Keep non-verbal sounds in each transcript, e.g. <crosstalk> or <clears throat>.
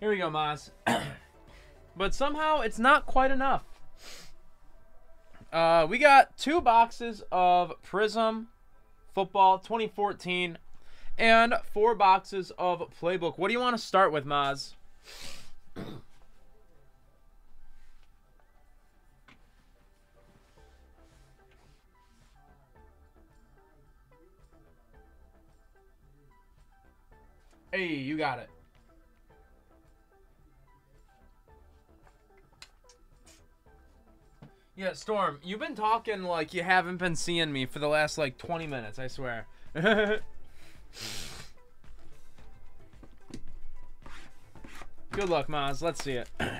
Here we go, Maz. <clears throat> but somehow it's not quite enough. Uh, we got two boxes of Prizm Football 2014 and four boxes of Playbook. What do you want to start with, Maz? Hey, you got it. Yeah, Storm, you've been talking like you haven't been seeing me for the last like 20 minutes, I swear. <laughs> Good luck, Maz. Let's see it. <clears throat>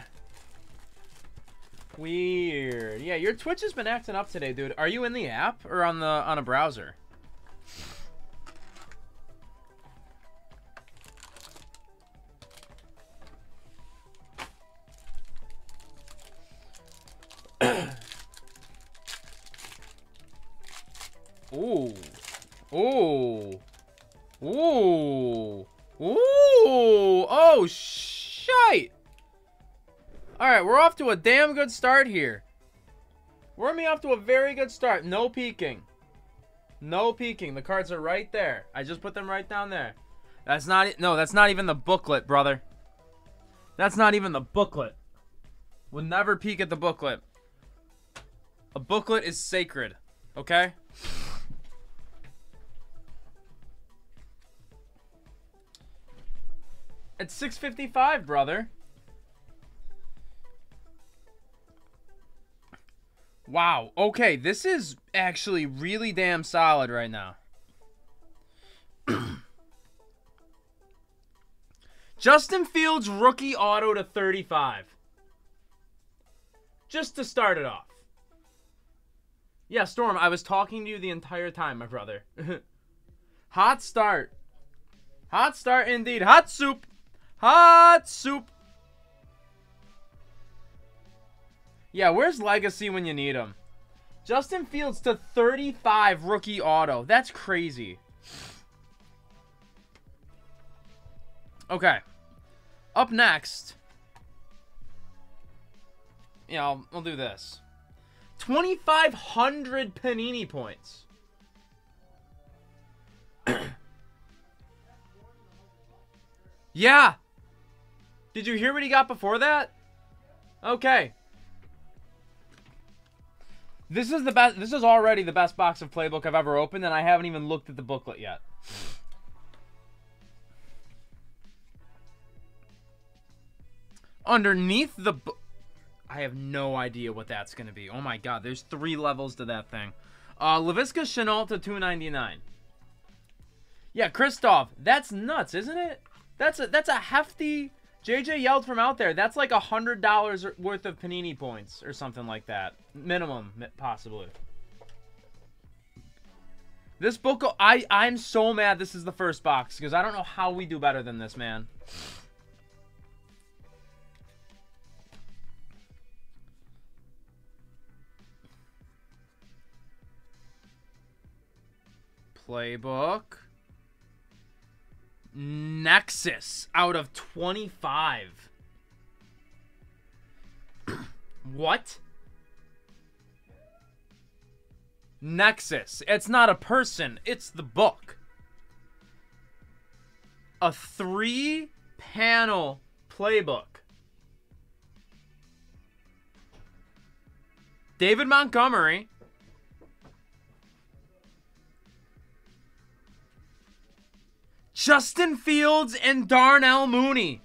Weird. Yeah, your Twitch has been acting up today, dude. Are you in the app or on the on a browser? Ooh. Ooh. Ooh. Oh, shite. All right, we're off to a damn good start here. We're me off to a very good start. No peeking. No peeking. The cards are right there. I just put them right down there. That's not no, that's not even the booklet, brother. That's not even the booklet. We'll never peek at the booklet. A booklet is sacred, okay? It's 655, brother. Wow. Okay, this is actually really damn solid right now. <clears throat> Justin Fields rookie auto to 35. Just to start it off. Yeah, Storm, I was talking to you the entire time, my brother. <laughs> Hot start. Hot start indeed. Hot soup. Hot soup. Yeah, where's Legacy when you need him? Justin Fields to 35 rookie auto. That's crazy. Okay. Up next. Yeah, I'll, I'll do this. 2,500 Panini points. <clears throat> yeah. Did you hear what he got before that? Okay. This is the best. This is already the best box of playbook I've ever opened, and I haven't even looked at the booklet yet. Underneath the I have no idea what that's going to be. Oh my god, there's three levels to that thing. Uh, Laviska Shenault to 299. Yeah, Christoph, that's nuts, isn't it? That's a that's a hefty JJ yelled from out there. That's like a hundred dollars worth of Panini points or something like that, minimum, possibly. This book, I I'm so mad. This is the first box because I don't know how we do better than this, man. Playbook. Nexus out of 25. <clears throat> what? Nexus. It's not a person, it's the book. A three panel playbook. David Montgomery. Justin Fields and Darnell Mooney.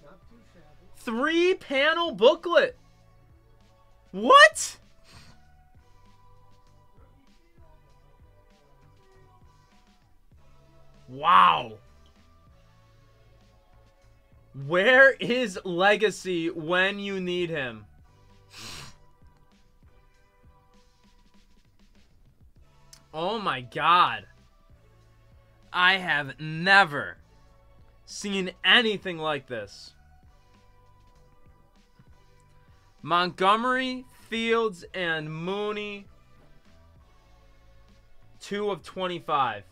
Three panel booklet. What? Wow. Where is Legacy when you need him? Oh my god. I have never seen anything like this. Montgomery, Fields, and Mooney. Two of 25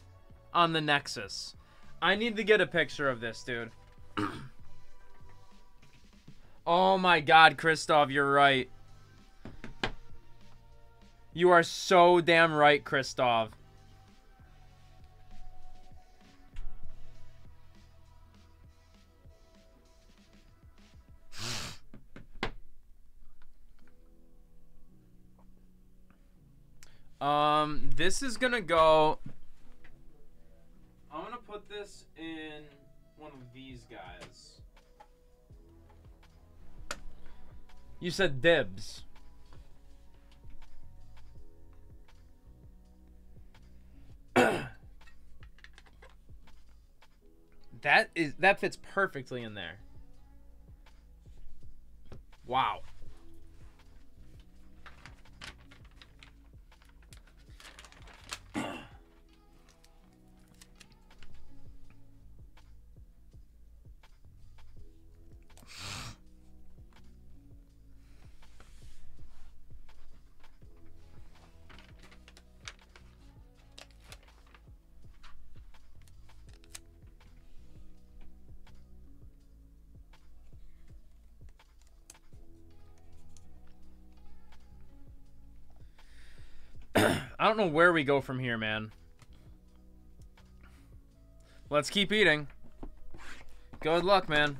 on the Nexus. I need to get a picture of this, dude. <clears throat> Oh my god, Kristoff, you're right. You are so damn right, Kristoff. Um, this is gonna go. I'm gonna put this in one of these guys. You said dibs. that is that fits perfectly in there. Wow. I don't know where we go from here, man. Let's keep eating. Good luck, man.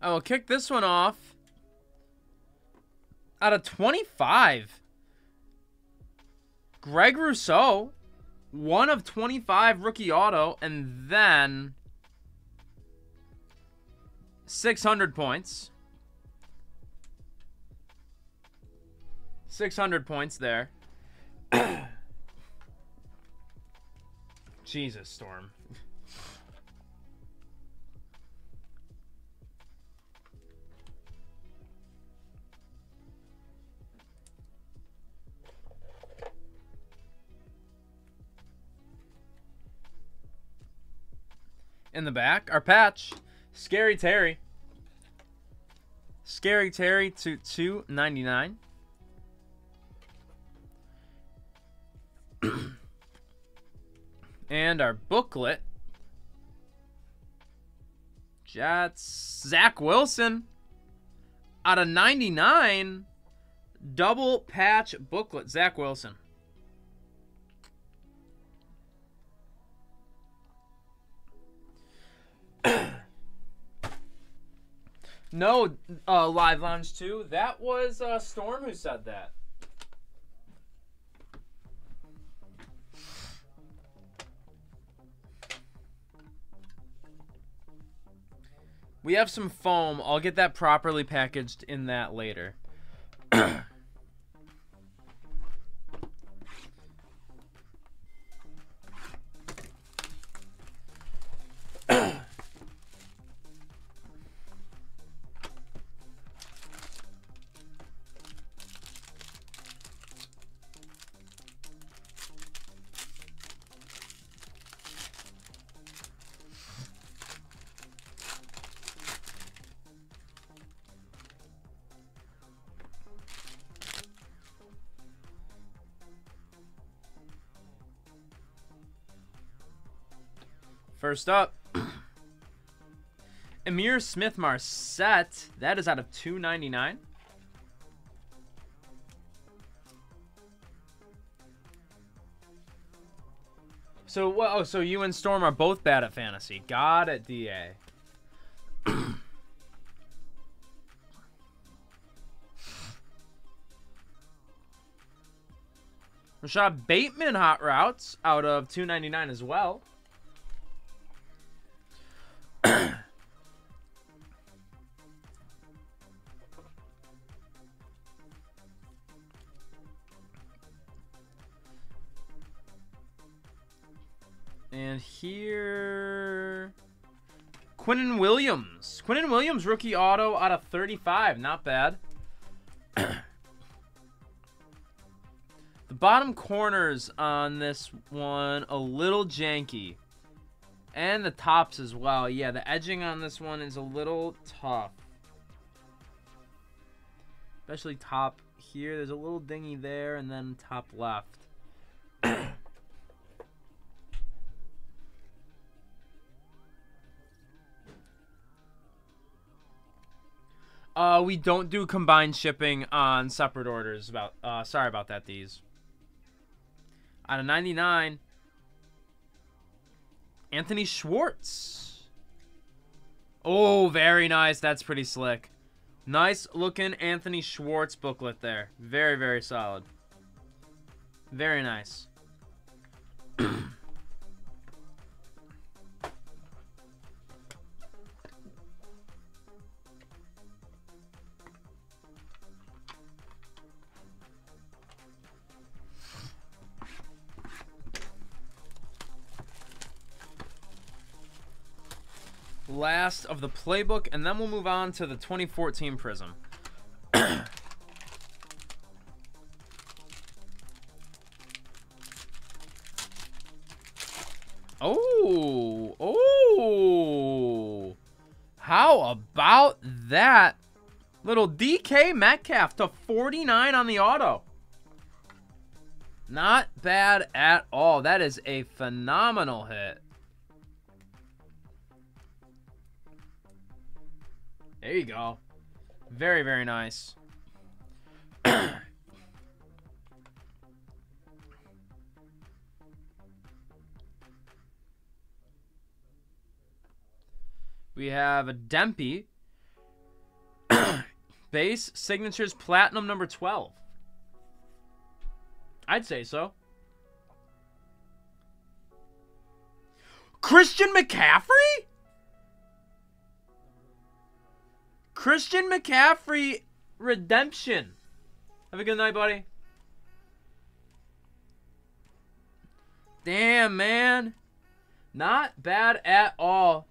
I will kick this one off. Out of 25. Greg Rousseau, one of 25 rookie auto, and then 600 points. 600 points there. <coughs> Jesus, Storm. In the back. Our patch, Scary Terry. Scary Terry to 299. <clears throat> and our booklet. Jets Zach Wilson out of 99 double patch booklet Zach Wilson. <clears throat> no, uh, Live Lounge 2. That was uh, Storm who said that. We have some foam. I'll get that properly packaged in that later. <clears throat> First up, <clears throat> Ihmir Smith-Marsette. That is out of 299. So? Oh, so you and Storm are both bad at fantasy. God at Da. <clears throat> Rashod Bateman hot routes out of 299 as well. Quinnen Williams, rookie auto out of 35. Not bad. <coughs> the bottom corners on this one, a little janky. And the tops as well. Yeah, the edging on this one is a little tough. Especially top here. There's a little dingy there, and then top left. Uh, we don't do combined shipping on separate orders. About uh, sorry about that. These out of 99, Anthony Schwartz. Oh, very nice. That's pretty slick. Nice looking Anthony Schwartz booklet there. Very, very solid. Very nice. <clears throat> last of the playbook, and then we'll move on to the 2014 Prizm. <coughs> oh, oh. How about that? Little DK Metcalf to 49 on the auto. Not bad at all. That is a phenomenal hit. There you go. Very, very nice. <coughs> we have a Dempy. <coughs> Base signatures platinum number 12. I'd say so. Christian McCaffrey? Christian McCaffrey redemption. Have a good night, buddy. Damn, man. Not bad at all.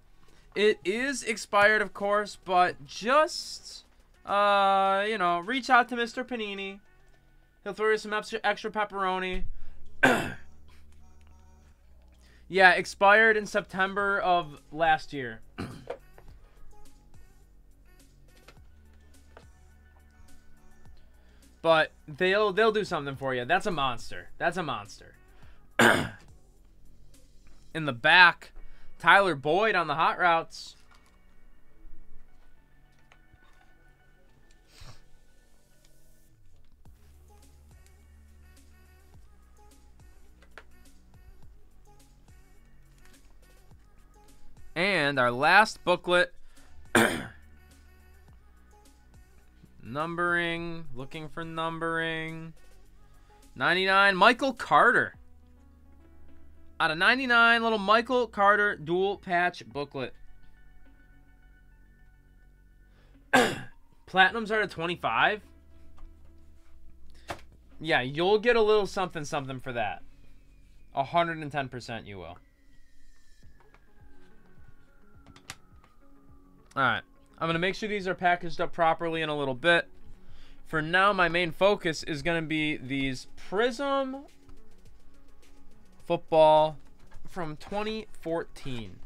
It is expired, of course, but just, uh, you know, reach out to Mr. Panini. He'll throw you some extra, extra pepperoni. <coughs> yeah, expired in September of last year. <coughs> But they'll they'll do something for you. That's a monster. That's a monster. <clears throat> In the back, Tyler Boyd on the hot routes. And our last booklet <clears throat> Numbering. Looking for numbering. 99. Michael Carter. Out of 99, little Michael Carter dual patch booklet. <coughs> Platinums are at 25. Yeah, you'll get a little something something for that. 110% you will. Alright. I'm going to make sure these are packaged up properly in a little bit. For now, my main focus is going to be these Prizm football from 2014.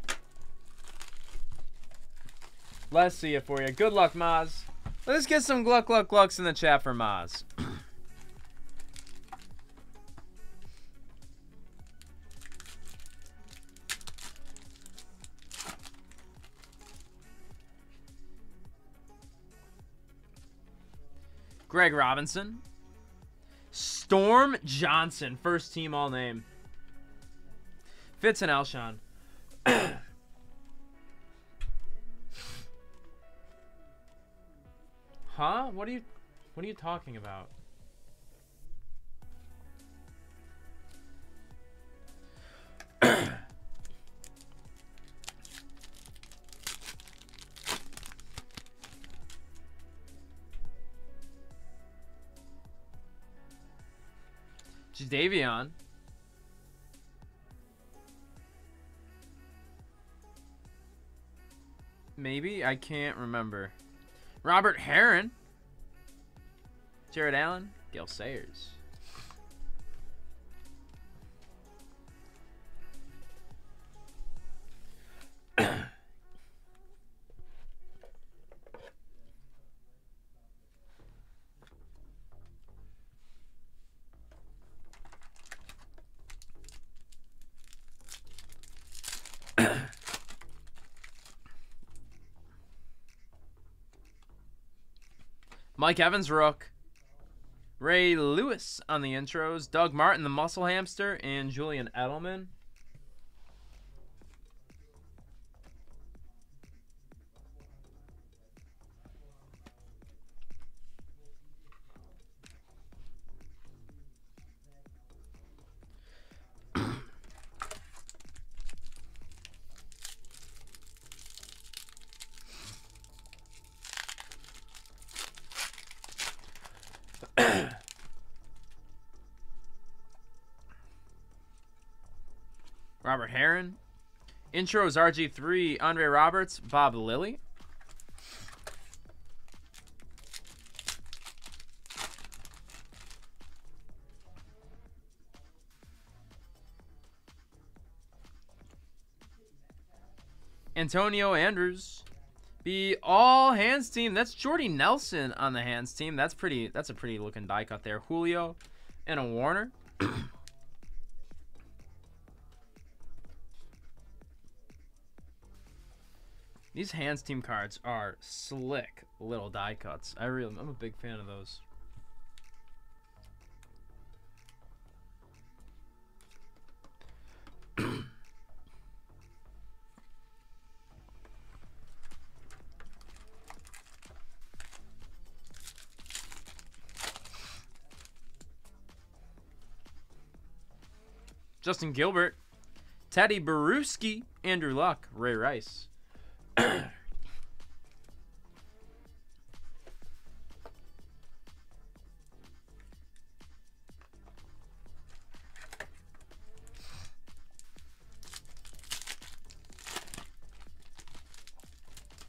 Let's see it for you. Good luck, Maz. Let's get some gluck, gluck, glucks in the chat for Maz. <clears throat> Greg Robinson. Storm Johnson, first team all name. Fitz and Alshon. <coughs> huh? What are you what are you talking about? Davion. Maybe? I can't remember. Robert Herron. Jared Allen. Gale Sayers. Mike Evans, Rook. Ray Lewis on the intros. Doug Martin, the Muscle Hamster. And Julian Edelman. Intros RG3, Andre Roberts, Bob Lilly. Antonio Andrews. The all hands team. That's Jordy Nelson on the hands team. That's pretty that's a pretty looking die cut there. Julio and a Warner. These hands team cards are slick little die cuts. I really I'm a big fan of those. Justin Gilbert, Teddy Baruski, Andrew Luck, Ray Rice. I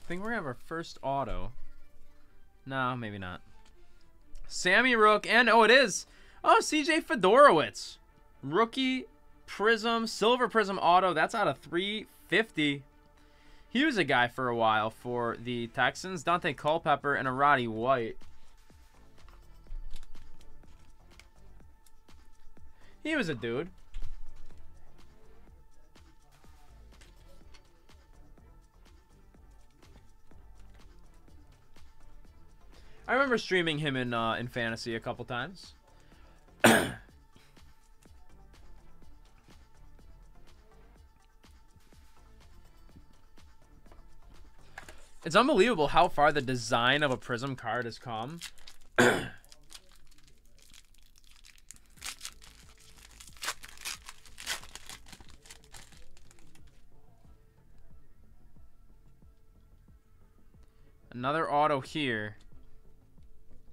think we're gonna have our first auto. No, maybe not. Sammy Rook, and oh, it is. Oh, CJ Fiedorowicz. Rookie Prizm, Silver Prizm Auto. That's out of 350. He was a guy for a while for the Texans. Daunte Culpepper and a Roddy White. He was a dude. I remember streaming him in uh, in fantasy a couple times. <clears throat> it's unbelievable how far the design of a Prizm card has come. <clears throat> Another auto here.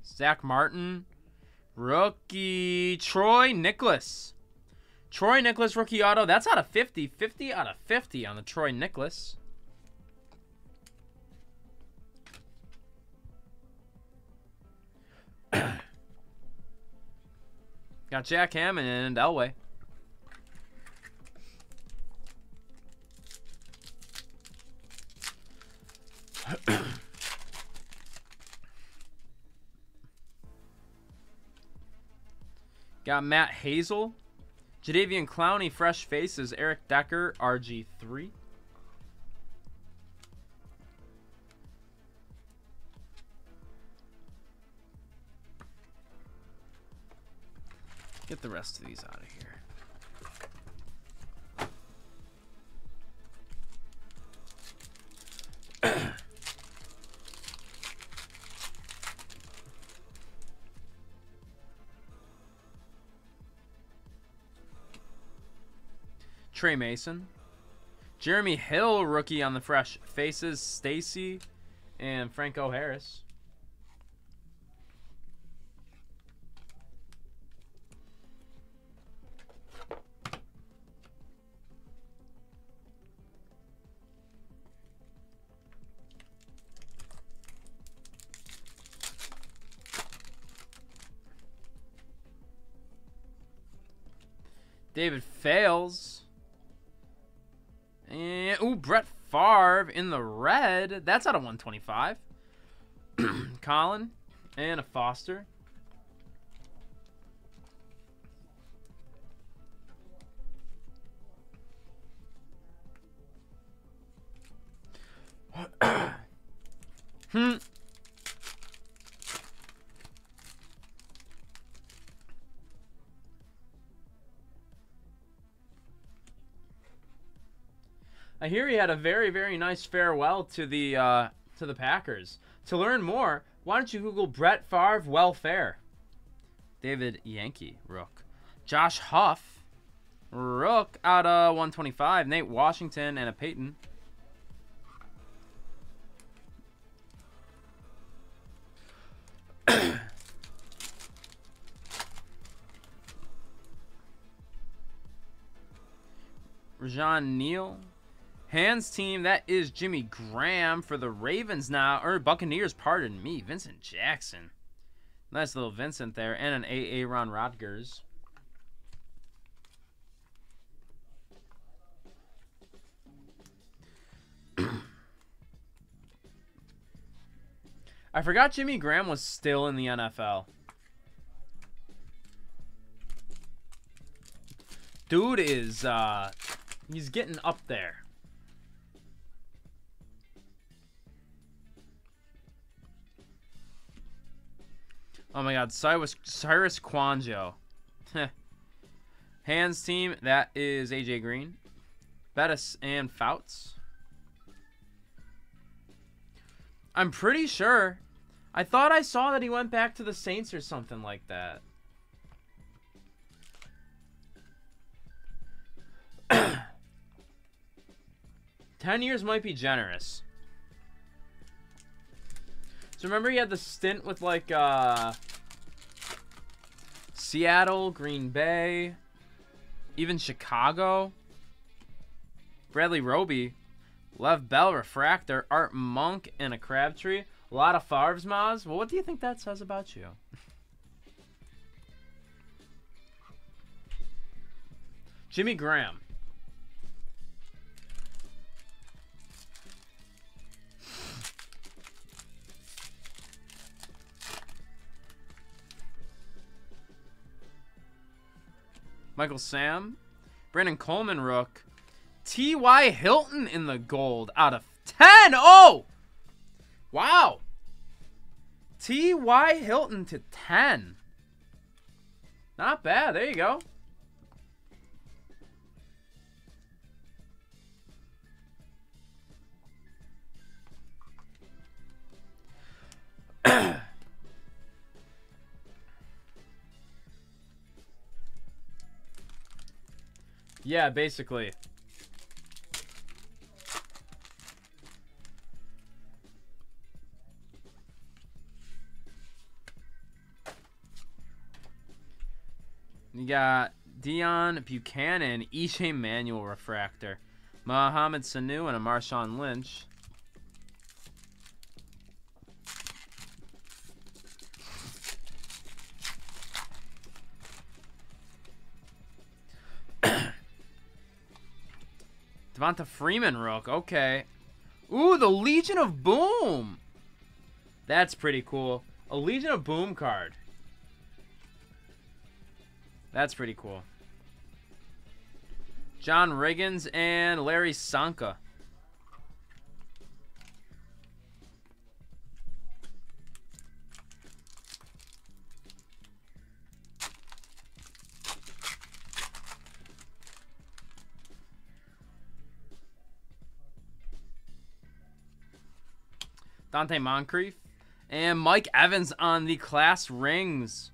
Zack Martin. Rookie Troy Niklas. Troy Niklas rookie auto. That's out of 50. 50 out of 50 on the Troy Niklas. Got Jack Hammond and Elway. <coughs> Got Matt Hazel. Jadeveon Clowney, Fresh Faces. Eric Decker, RG3. Get the rest of these out of here. <coughs> Tre Mason. Jeremy Hill, rookie on the fresh faces. Stacy and Franco Harris. David Fales. And, ooh, Brett Favre in the red. That's out of 125. <clears throat> Colin and a Foster. <clears throat> hmm. Hear he had a very, very nice farewell to the uh, to the Packers. To learn more, why don't you Google Brett Favre welfare? David Yankee, Rook. Josh Huff, Rook out of 125. Nate Washington and a Peyton. <coughs> Rajion Neal. Hands team, that is Jimmy Graham for the Ravens now. Or Buccaneers, pardon me. Vincent Jackson. Nice little Vincent there. And an AA Ron Rodgers. <clears throat> I forgot Jimmy Graham was still in the NFL. Dude is, uh, he's getting up there. Oh my god, Cyrus, Cyrus Kouandjio. <laughs> Hands team, that is AJ Green. Bettis and Fouts. I'm pretty sure. I thought I saw that he went back to the Saints or something like that. <clears throat> Ten years might be generous. So remember he had the stint with like uh Seattle, Green Bay, even Chicago. Bradley Roby, Lev Bell, Refractor, Art Monk, and a Crabtree. A lot of Favre's Maz. Well, what do you think that says about you? Jimmy Graham. Michael Sam. Brandon Coleman Rook. T.Y. Hilton in the gold out of 10. Oh! Wow. T.Y. Hilton to 10. Not bad. There you go. Yeah, basically. You got Dion Buchanan, Ishe Manuel Refractor, Mohamed Sanu, and a Marshawn Lynch. Devonta Freeman Rook, okay. Ooh, the Legion of Boom. That's pretty cool. A Legion of Boom card. That's pretty cool. John Riggins and Larry Csonka. Donte Moncrief. And Mike Evans on the class rings.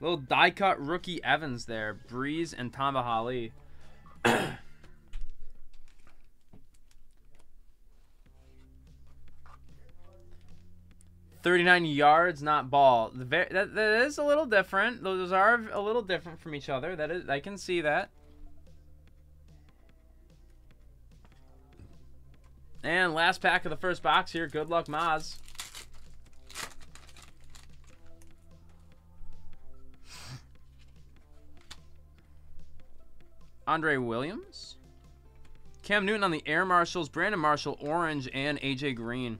Little die cut rookie Evans there. Brees and Tamba Hali. 39 yards, not ball. The that, that is a little different. Those are a little different from each other. That is, I can see that. And last pack of the first box here. Good luck, Maz. <laughs> Andre Williams. Cam Newton on the Air Marshals. Brandon Marshall, orange, and AJ Green.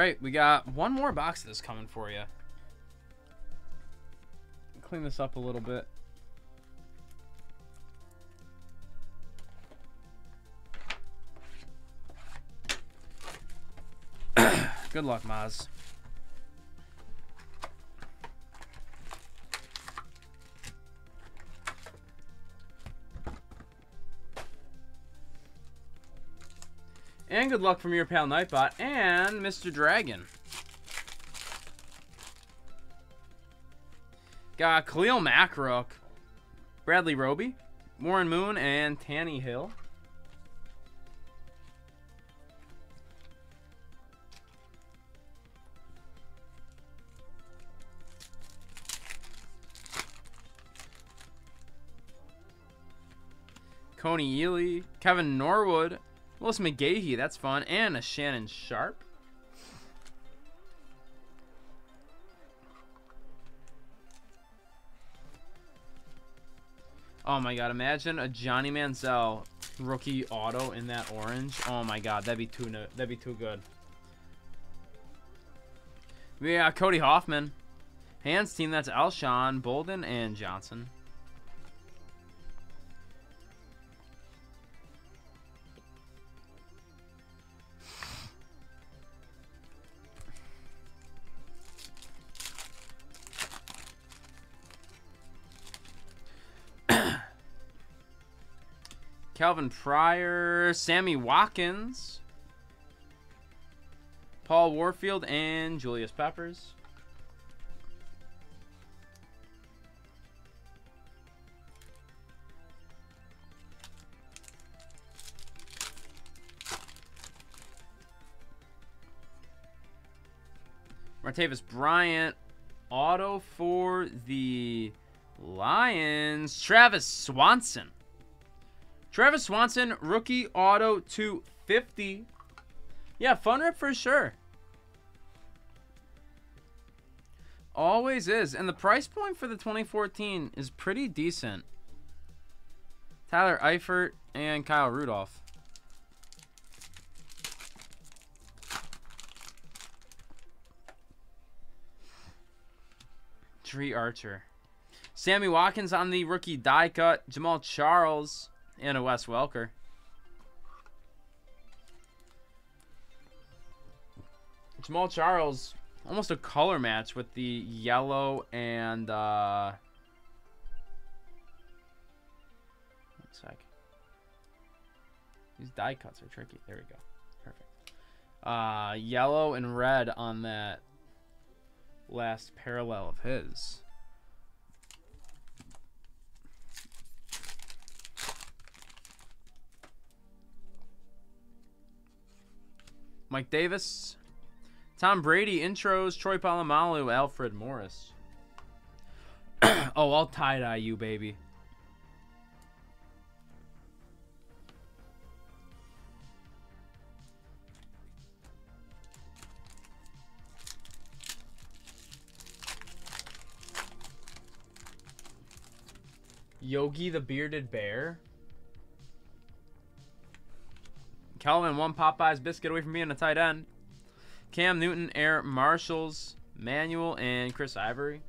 right, we got one more box of this coming for you. Clean this up a little bit. <coughs> Good luck, Maz. And good luck from your pal Nightbot and Mr. Dragon. Got Khalil Mackrook, Bradley Roby, Warren Moon, and Tannehill. Coney Ely, Kevin Norwood, Willis McGahee, that's fun, and a Shannon Sharpe. Oh my god, imagine a Johnny Manziel rookie auto in that orange. Oh my god, that'd be too that'd be too good. Yeah, Cody Hoffman. Hands team, that's Alshon, Boldin, and Johnson. Calvin Pryor, Sammy Watkins, Paul Warfield, and Julius Peppers. Martavis Bryant, auto for the Lions, Travis Swanson. Travis Swanson, rookie auto 250. Yeah, fun rip for sure. Always is. And the price point for the 2014 is pretty decent. Tyler Eifert and Kyle Rudolph. Dri Archer. Sammy Watkins on the rookie die cut. Jamaal Charles and a Wes Welker. Jamaal Charles, almost a color match with the yellow and uh one sec. These die cuts are tricky. There we go. Perfect. Uh yellow and red on that last parallel of his. Mike Davis. Tom Brady intros. Troy Polamalu. Alfred Morris. <clears throat> oh, I'll tie-dye you, baby. Yogi the Bearded Bear. Calvin, one Popeyes biscuit away from being a tight end. Cam Newton, Air Marshalls, Manuel, and Chris Ivory.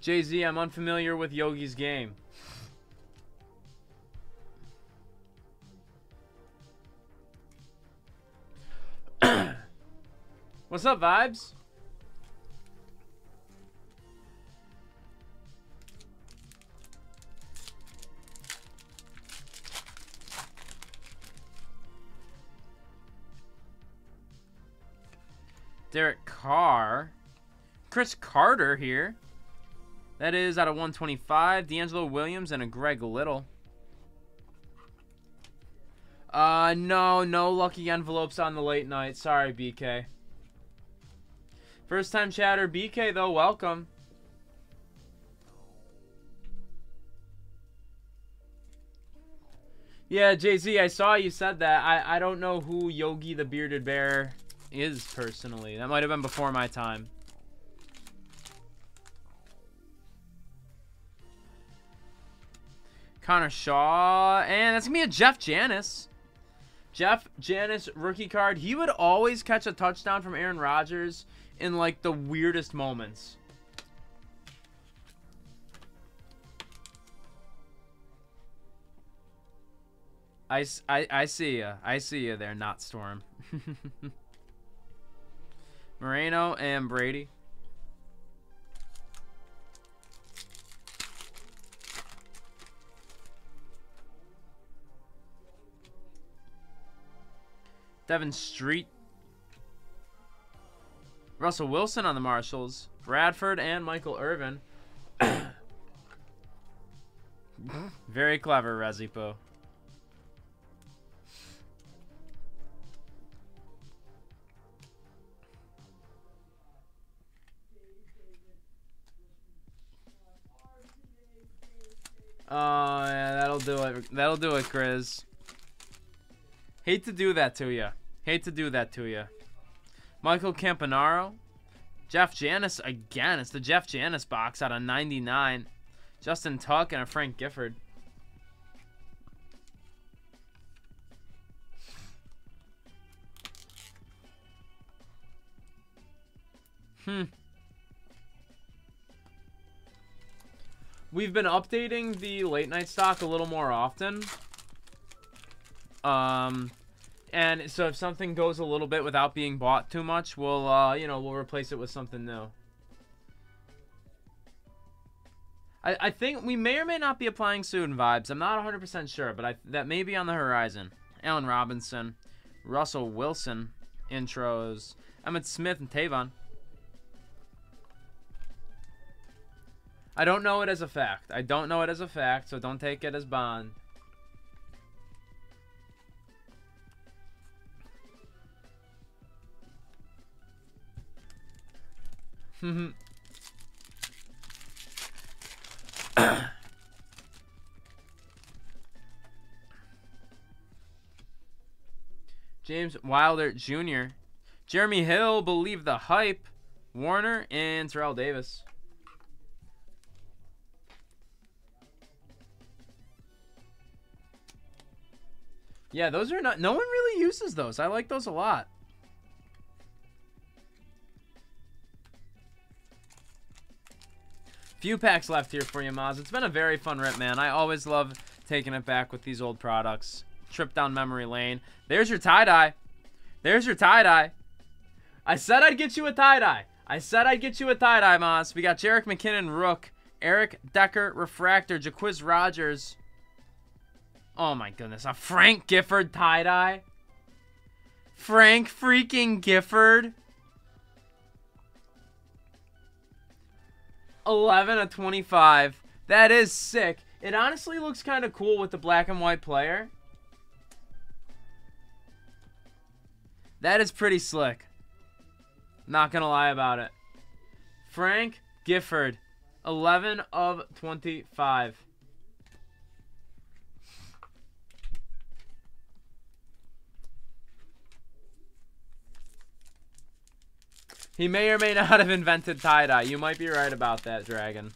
Jay Z, I'm unfamiliar with Yogi's game. <clears throat> What's up, vibes? Derek Carr. Cris Carter here. That is out of 125. DeAngelo Williams and a Greg Little. Uh, no, no lucky envelopes on the late night. Sorry, BK. First time chatter. BK, though, welcome. Yeah, Jay-Z, I saw you said that. I, I don't know who Yogi the Bearded Bear is personally. That might have been before my time. Connor Shaw. And that's going to be a Jeff Janis. Jeff Janis rookie card. He would always catch a touchdown from Aaron Rodgers in like the weirdest moments. I, I, I see you. I see you there, not Storm. <laughs> Moreno and Brady. Devin Street. Russell Wilson on the Marshals. Bradford and Michael Irvin. <coughs> Very clever, Rezipo. Do it. That'll do it, Chris. Hate to do that to you. Hate to do that to you. Michael Campanaro. Jeff Janis again. It's the Jeff Janis box out of 99. Justin Tuck and a Frank Gifford. Hmm. We've been updating the late night stock a little more often. Um, and so if something goes a little bit without being bought too much, we'll, uh, you know, we'll replace it with something new. I, I think we may or may not be applying soon vibes. I'm not 100% sure, but I, that may be on the horizon. Allen Robinson, Russell Wilson, intros, Emmitt Smith, and Tavon. I don't know it as a fact. I don't know it as a fact, so don't take it as bond. <laughs> James Wilder Jr. Jeremy Hill, believe the hype. Warner and Terrell Davis. Yeah, those are not. No one really uses those. I like those a lot. Few packs left here for you, Maz. It's been a very fun rip, man. I always love taking it back with these old products. Trip down memory lane. There's your tie-dye. There's your tie-dye. I said I'd get you a tie-dye. I said I'd get you a tie-dye, Moss. We got Jerick McKinnon, Rook. Eric Decker, Refractor. Jacquizz Rodgers. Oh my goodness, a Frank Gifford tie-dye? Frank freaking Gifford? 11 of 25. That is sick. It honestly looks kind of cool with the black and white player. That is pretty slick. Not going to lie about it. Frank Gifford, 11 of 25. He may or may not have invented tie-dye. You might be right about that, Dragon.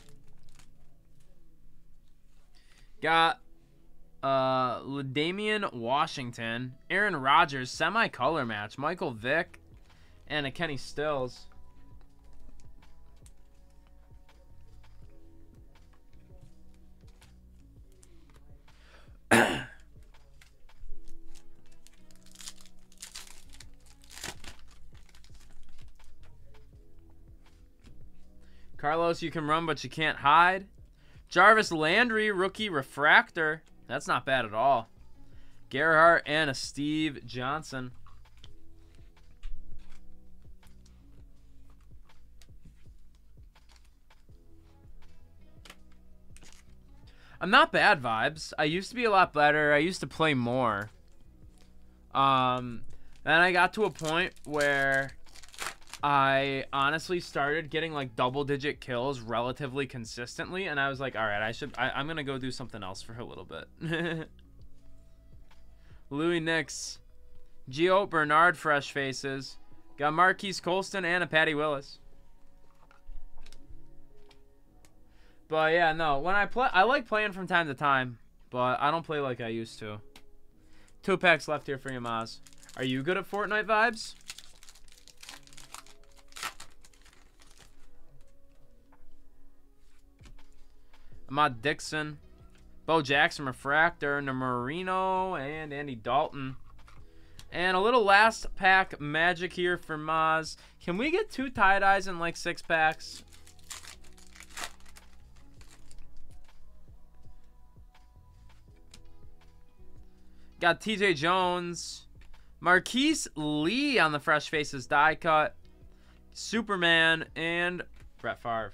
Got uh, Damian Washington, Aaron Rodgers, semi-color match, Michael Vick, and a Kenny Stills. <clears throat> Carlos, you can run, but you can't hide. Jarvis Landry, rookie refractor. That's not bad at all. Gerhart and a Steve Johnson. I'm not bad vibes. I used to be a lot better. I used to play more. Um, then I got to a point where I honestly started getting like double digit kills relatively consistently, and I was like, all right, I should, I, am gonna go do something else for a little bit. <laughs> Louis Nix, Gio Bernard, fresh faces, got Marquise Colston and a Patty Willis. But yeah, no, when I play, I like playing from time to time, but I don't play like I used to. Two packs left here for you, Maz. Are you good at Fortnite vibes? Ahmad Dixon. Bo Jackson, Refractor, Marino, and Andy Dalton. And a little last pack magic here for Maz. Can we get two tie-dyes in like six packs? Got TJ Jones. Marquise Lee on the Fresh Faces die cut. Superman and Brett Favre.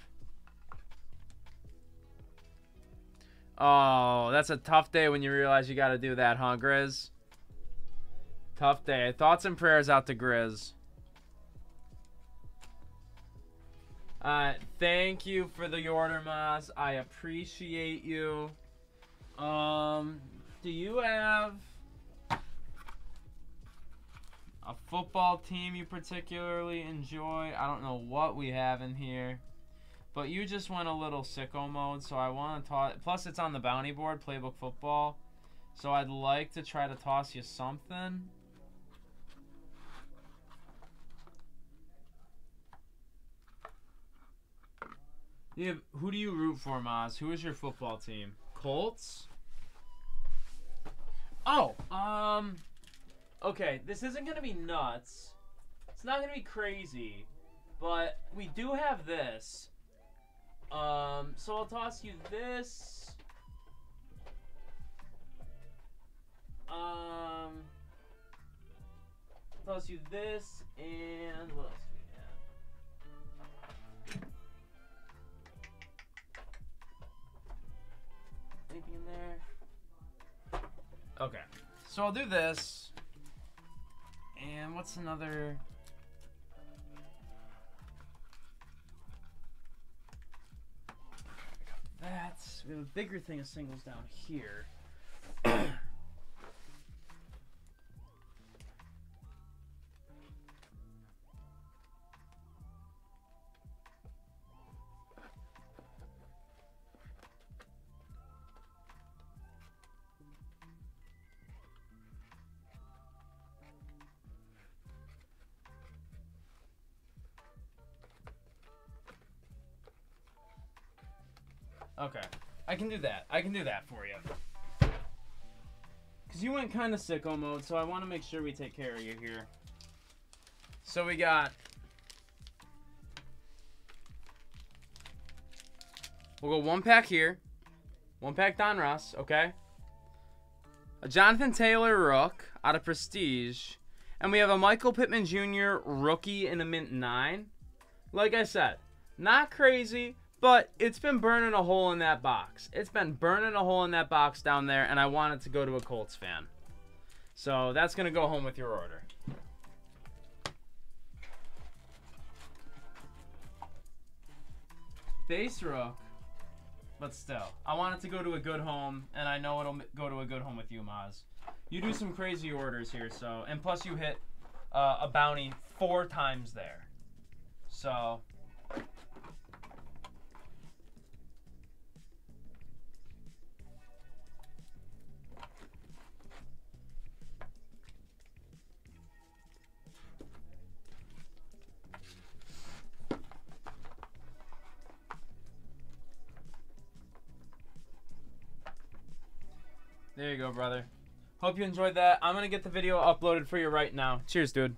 Oh, that's a tough day when you realize you got to do that, huh, Grizz? Tough day. Thoughts and prayers out to Grizz. Uh, thank you for the order, Moss. I appreciate you. Um, do you have a football team you particularly enjoy? I don't know what we have in here. But you just went a little sicko mode, so I want to toss. Plus, it's on the bounty board, Playbook Football. So I'd like to try to toss you something. Yeah, who do you root for, Maz? Who is your football team? Colts? Oh, um, okay, this isn't going to be nuts. It's not going to be crazy, but we do have this. Um, so I'll toss you this. Um, toss you this, and what else do we have? Anything in there? Okay, so I'll do this. And what's another? That. We have a bigger thing of singles down here. Can do that. I can do that for you. Because you went kind of sicko mode, so I want to make sure we take care of you here. So we got... We'll go one pack here. One pack Donruss, okay? A Jonathan Taylor Rook out of Prestige. And we have a Michael Pittman Jr. rookie in a mint 9. Like I said, not crazy, but it's been burning a hole in that box. It's been burning a hole in that box down there, and I want it to go to a Colts fan. So that's going to go home with your order. Base Rook. But still, I want it to go to a good home, and I know it'll go to a good home with you, Maz. You do some crazy orders here, so and plus you hit uh, a bounty four times there. So There you go, brother. Hope you enjoyed that. I'm going to get the video uploaded for you right now. Cheers, dude.